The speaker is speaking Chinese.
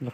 嗯。